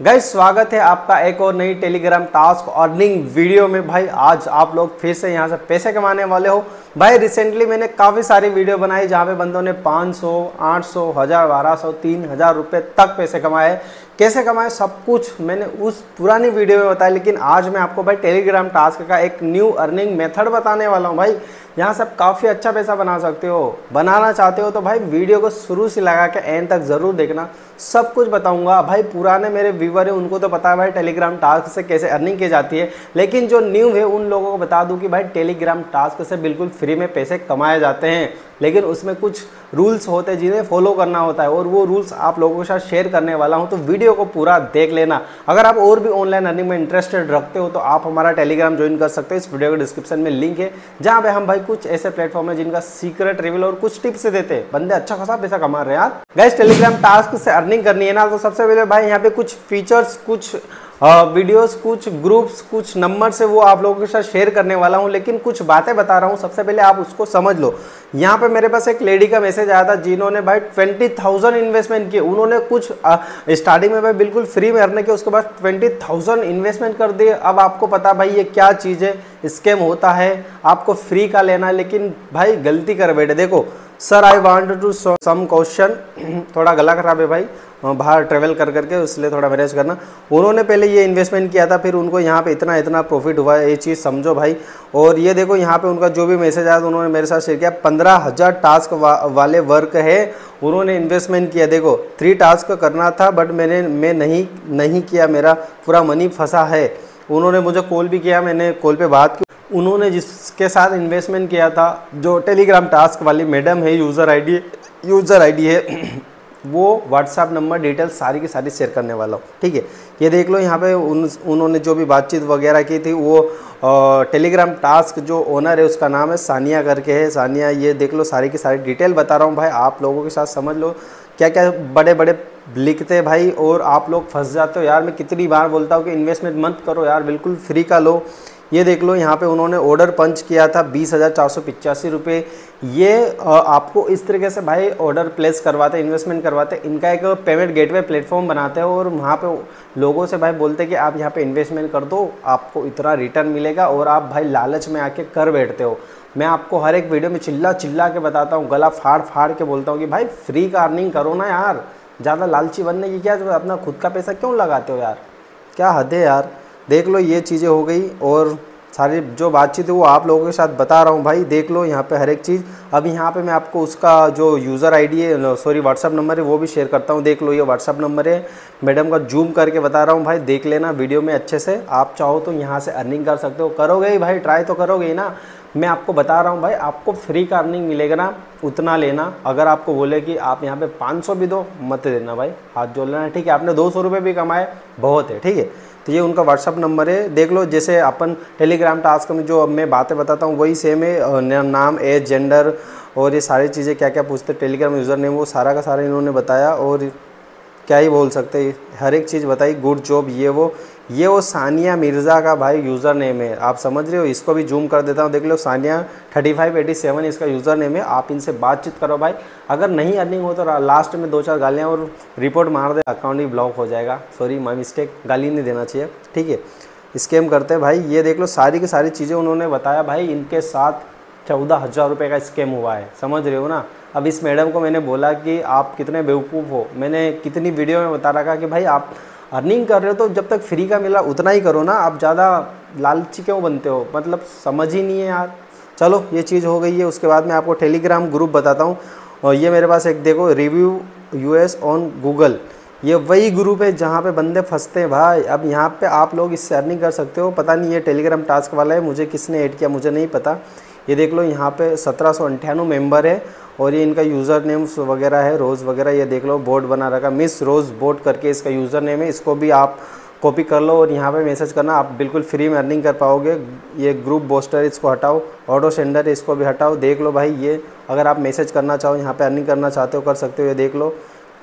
Guys स्वागत है आपका एक और नई टेलीग्राम टास्क अर्निंग वीडियो में। भाई आज आप लोग फिर से यहाँ से पैसे कमाने वाले हो। भाई रिसेंटली मैंने काफ़ी सारी वीडियो बनाई जहाँ पे बंदों ने 500, 800, हज़ार बारह सौ तीन हज़ार रुपये तक पैसे कमाए। कैसे कमाए? सब कुछ मैंने उस पुरानी वीडियो में बताया लेकिन आज मैं आपको भाई टेलीग्राम टास्क का एक न्यू अर्निंग मेथड बताने वाला हूँ। भाई यहाँ से आप काफ़ी अच्छा पैसा बना सकते हो। बनाना चाहते हो तो भाई वीडियो को शुरू से लगा के एंड तक ज़रूर देखना। सब कुछ बताऊँगा। भाई पुराने मेरे व्यूवर है, उनको तो पता है भाई टेलीग्राम टास्क से कैसे अर्निंग की जाती है। लेकिन जो न्यू है, उन लोगों को बता दूँ कि भाई टेलीग्राम टास्क से बिल्कुल फ्री में पैसे कमाए जाते हैं। लेकिन उसमें कुछ रूल्स होते हैं जिन्हें फॉलो करना होता है और वो रूल्स आप लोगों के साथ शेयर करने वाला हूँ तो वीडियो को पूरा देख लेना। अगर आप और भी ऑनलाइन अर्निंग में इंटरेस्टेड रखते हो तो आप हमारा टेलीग्राम ज्वाइन कर सकते हो। इस वीडियो के डिस्क्रिप्शन में लिंक है, जहाँ पर हम भाई कुछ ऐसे प्लेटफॉर्म है जिनका सीक्रेट रिविल और कुछ टिप्स देते हैं। बंदे अच्छा खासा पैसा कमा रहे हैं यार। गैस टेलीग्राम टास्क से अर्निंग करनी है ना तो सबसे पहले भाई, यहाँ पे कुछ फीचर्स कुछ वीडियोस कुछ ग्रुप्स कुछ नंबर से वो आप लोगों के साथ शेयर करने वाला हूँ, लेकिन कुछ बातें बता रहा हूँ। सबसे पहले आप उसको समझ लो। यहाँ पे मेरे पास एक लेडी का मैसेज आया था, जिन्होंने भाई ट्वेंटी थाउज़ेंड इन्वेस्टमेंट किए। उन्होंने कुछ स्टार्टिंग में भाई बिल्कुल फ्री में अर्न के उसके बाद ट्वेंटी थाउज़ेंड इन्वेस्टमेंट कर दिए। अब आपको पता भाई ये क्या चीज़ है स्कैम होता है, आपको फ्री का लेना है, लेकिन भाई गलती कर बैठे। देखो sir I want to some question थोड़ा गला खराब है भाई। बाहर ट्रेवल कर करके इसलिए थोड़ा मैनेज करना। उन्होंने पहले ये इन्वेस्टमेंट किया था फिर उनको यहाँ पे इतना इतना प्रॉफिट हुआ ये चीज़ समझो भाई। और ये देखो यहाँ पे उनका जो भी मैसेज आया उन्होंने मेरे साथ शेयर किया पंद्रह हज़ार टास्क वा, वाले वर्क है। उन्होंने इन्वेस्टमेंट किया देखो थ्री टास्क करना था बट मैंने मैं नहीं नहीं किया मेरा पूरा मनी फंसा है। उन्होंने मुझे कॉल भी किया मैंने कॉल पे बात की। उन्होंने जिसके साथ इन्वेस्टमेंट किया था जो टेलीग्राम टास्क वाली मैडम है यूज़र आईडी यूज़र आईडी है वो व्हाट्सअप नंबर डिटेल सारी की सारी शेयर करने वाला हूँ, ठीक है? ये देख लो, यहाँ पे उन, उन्होंने जो भी बातचीत वगैरह की थी, वो टेलीग्राम टास्क जो ओनर है, उसका नाम है सानिया करके है। सानिया, ये देख लो, सारी की सारी डिटेल बता रहा हूँ भाई, आप लोगों के साथ समझ लो क्या क्या बड़े बड़े लिखते हैं भाई, और आप लोग फंस जाते हो। यार, मैं कितनी बार बोलता हूँ कि इन्वेस्टमेंट मत करो, यार, बिल्कुल फ्री का लो। ये देख लो, यहाँ पे उन्होंने ऑर्डर पंच किया था बीस हज़ार चार सौ पिचासी रुपये ये आपको इस तरीके से भाई ऑर्डर प्लेस करवाते इन्वेस्टमेंट करवाते, इनका एक पेमेंट गेटवे प्लेटफॉर्म बनाते हैं और वहाँ पे लोगों से भाई बोलते हैं कि आप यहाँ पे इन्वेस्टमेंट कर दो, आपको इतना रिटर्न मिलेगा और आप भाई लालच में आके कर बैठते हो। मैं आपको हर एक वीडियो में चिल्ला चिल्ला के बताता हूँ, गला फाड़ फाड़ के बोलता हूँ कि भाई फ्री का अर्निंग करो ना यार। ज़्यादा लालची बनने की क्या अपना खुद का पैसा क्यों लगाते हो यार? क्या हद है यार? देख लो, ये चीज़ें हो गई और सारी जो बातचीत है वो आप लोगों के साथ बता रहा हूँ भाई, देख लो यहाँ पे हर एक चीज़। अब यहाँ पे मैं आपको उसका जो यूज़र आईडी है सॉरी व्हाट्सअप नंबर है, वो भी शेयर करता हूँ। देख लो, ये व्हाट्सअप नंबर है। मैडम का जूम करके बता रहा हूँ भाई, देख लेना वीडियो में अच्छे से। आप चाहो तो यहाँ से अर्निंग कर सकते हो। करोगे ही भाई ट्राई तो करोगे ही ना। मैं आपको बता रहा हूँ भाई, आपको फ्री का अर्निंग मिलेगा ना, उतना लेना। अगर आपको बोले कि आप यहाँ पे 500 भी दो, मत देना भाई। हाथ जोड़ लेना, ठीक है? आपने दो सौ भी कमाए, बहुत है, ठीक है? तो ये उनका व्हाट्सअप नंबर है। देख लो, जैसे अपन टेलीग्राम टास्क में जो अब मैं बातें बताता हूँ, वही सेम है। नाम एज जेंडर और ये सारी चीज़ें क्या क्या पूछते टेलीग्राम यूज़र नेम वो सारा का सारा इन्होंने बताया और क्या ही बोल सकते हर एक चीज़ बताई गुड जॉब ये वो। ये वो सानिया मिर्ज़ा का भाई यूज़र नेम है। आप समझ रहे हो? इसको भी जूम कर देता हूँ। देख लो, Sania thirty five eighty seven इसका यूज़र नेम है। आप इनसे बातचीत करो भाई। अगर नहीं अर्निंग हो तो लास्ट में दो चार गालियाँ और रिपोर्ट मार दे। अकाउंट ही ब्लॉक हो जाएगा। सॉरी माई मिस्टेक गाली नहीं देना चाहिए। ठीक है? स्कैम करते भाई। ये देख लो, सारी की सारी चीज़ें उन्होंने बताया भाई। इनके साथ चौदह हज़ार रुपये का स्कैम हुआ है। समझ रहे हो ना? अब इस मैडम को मैंने बोला कि आप कितने बेवकूफ़ हो। मैंने कितनी वीडियो में बता रखा कि भाई आप अर्निंग कर रहे हो तो जब तक फ्री का मिला उतना ही करो ना, आप ज़्यादा लालची क्यों बनते हो? मतलब समझ ही नहीं है यार। चलो, ये चीज़ हो गई है, उसके बाद मैं आपको टेलीग्राम ग्रुप बताता हूँ। और ये मेरे पास एक देखो रिव्यू यूएस ऑन गूगल ये वही ग्रुप है जहाँ पे बंदे फंसते हैं, भाई। अब यहाँ पे आप लोग इससे अर्निंग कर सकते हो। पता नहीं ये टेलीग्राम टास्क वाला है, मुझे किसने ऐड किया, मुझे नहीं पता। ये देख लो, यहाँ पे सत्रह सौ मेंबर है और ये इनका यूज़र नेम्स वगैरह है रोज़ वगैरह, ये देख लो बोर्ड बना रखा मिस रोज़ बोर्ड करके इसका यूज़र नेम है, इसको भी आप कॉपी कर लो और यहाँ पे मैसेज करना, आप बिल्कुल फ्री में अर्निंग कर पाओगे। ये ग्रुप बोस्टर इसको हटाओ ऑटो सेंडर इसको भी हटाओ। देख लो भाई, ये अगर आप मैसेज करना चाहो, यहाँ पे अर्निंग करना चाहते हो, कर सकते हो, ये देख लो।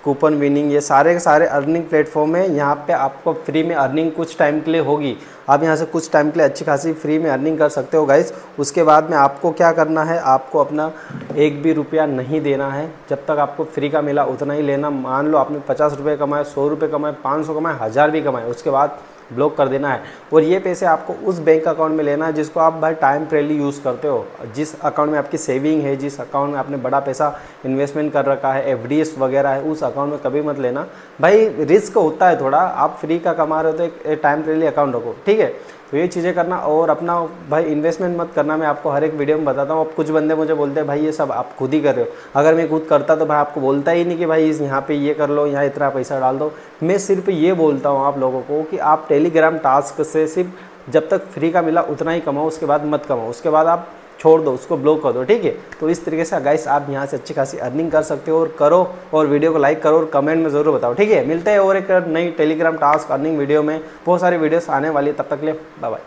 कूपन विनिंग, ये सारे के सारे अर्निंग प्लेटफॉर्म है। यहाँ पे आपको फ्री में अर्निंग कुछ टाइम के लिए होगी। आप यहाँ से कुछ टाइम के लिए अच्छी खासी फ्री में अर्निंग कर सकते हो गाइस उसके बाद में आपको क्या करना है, आपको अपना एक भी रुपया नहीं देना है। जब तक आपको फ्री का मिला उतना ही लेना, मान लो आपने पचास रुपये कमाए, सौ रुपये कमाए, पाँच सौ कमाए, हज़ार भी कमाए, उसके बाद ब्लॉक कर देना है। और ये पैसे आपको उस बैंक अकाउंट में लेना है जिसको आप भाई टाइम प्रेली यूज़ करते हो। जिस अकाउंट में आपकी सेविंग है, जिस अकाउंट में आपने बड़ा पैसा इन्वेस्टमेंट कर रखा है एफडीएस वगैरह है, उस अकाउंट में कभी मत लेना। भाई रिस्क होता है थोड़ा, आप फ्री का कमा रहे हो तो एक टाइम प्रेली अकाउंट रखो, ठीक है? तो ये चीज़ें करना और अपना भाई इन्वेस्टमेंट मत करना। मैं आपको हर एक वीडियो में बताता हूँ। अब कुछ बंदे मुझे बोलते हैं, भाई ये सब आप खुद ही कर रहे हो। अगर मैं खुद करता तो भाई आपको बोलता ही नहीं कि भाई इस यहाँ पे ये कर लो, यहाँ इतना पैसा डाल दो। मैं सिर्फ़ ये बोलता हूँ आप लोगों को कि आप टेलीग्राम टास्क से सिर्फ़ जब तक फ्री का मिला उतना ही कमाओ, उसके बाद मत कमाओ। उसके बाद आप छोड़ दो, उसको ब्लॉक कर दो, ठीक है? तो इस तरीके से गाइस आप यहाँ से अच्छी खासी अर्निंग कर सकते हो और करो और वीडियो को लाइक करो और कमेंट में ज़रूर बताओ, ठीक है? मिलते हैं और एक नई टेलीग्राम टास्क अर्निंग वीडियो में। बहुत सारी वीडियोस आने वाली है, तब तक ले बाय